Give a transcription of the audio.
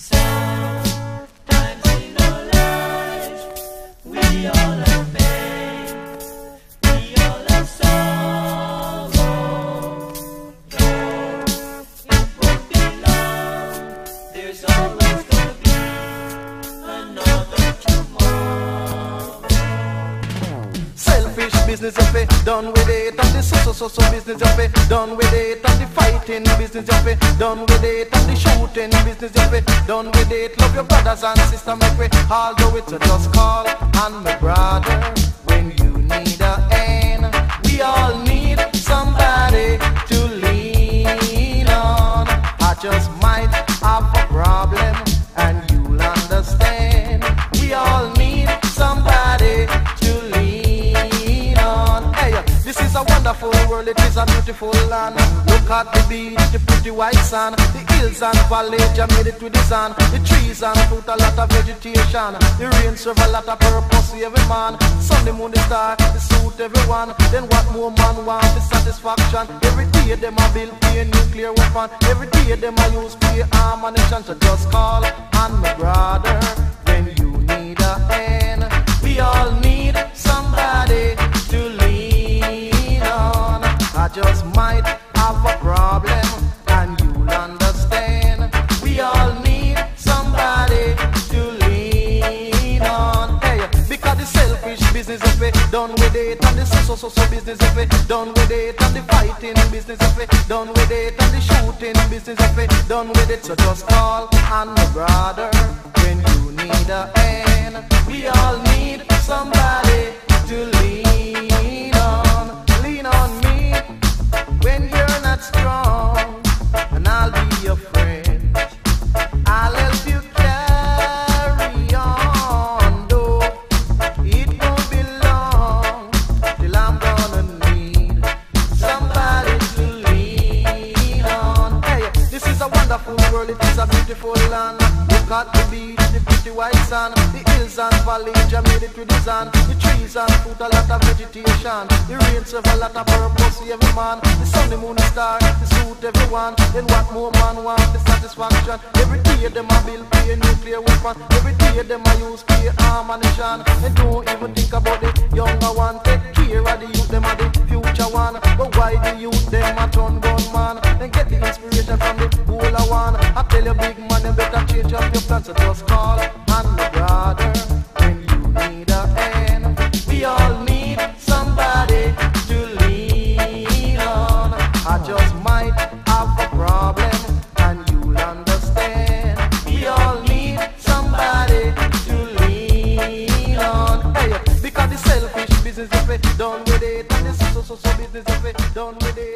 Sometimes Business you fi eh. done with it And the so so so so business you fi eh. done with it And the fighting business you fi eh. done with it And the shooting business you fi done with it Love your brothers and sisters make we all do it just call on my brother wonderful world, it is a beautiful land. Look at the beach, the pretty white sand, the hills and valleys, I made it with the sun. The trees and fruit, a lot of vegetation. The rain serve a lot of purpose to every man. Sun, the moon, the star, the suit everyone. Then what more man want for satisfaction? Every day them a build a nuclear weapon. Every day them a use for ammunition. So just call on my brother when you need a hand. So so so business of it done with it, and the fighting business of it done with it, and the shooting business of it done with it. So just call on my brother when you need a hand. We all need somebody to lean on. Lean on me when you're not strong, and I'll be your friend. Beautiful land. Look at the beach, the pretty white sand, the hills and valleys, I made it with the sun. The trees and fruit, a lot of vegetation. The rain serve a lot of purpose every man. The sun, the moon, the star, the suit everyone. Then what more man want? The satisfaction. Every day them a build a nuclear weapon. Every day them a use a ammunition. And don't even think about the younger one. Take care of the youth, them are the future one. But why the youth them a turn gunman? Then get the inspiration from the older one. I tell you, big man, better your plans. So just call on my brother when you need a hand. We all need somebody to lean on. I just might have a problem, and you'll understand. We all need somebody to lean on. Hey, because the selfish business of it done with it, and the so so so business of it done with it,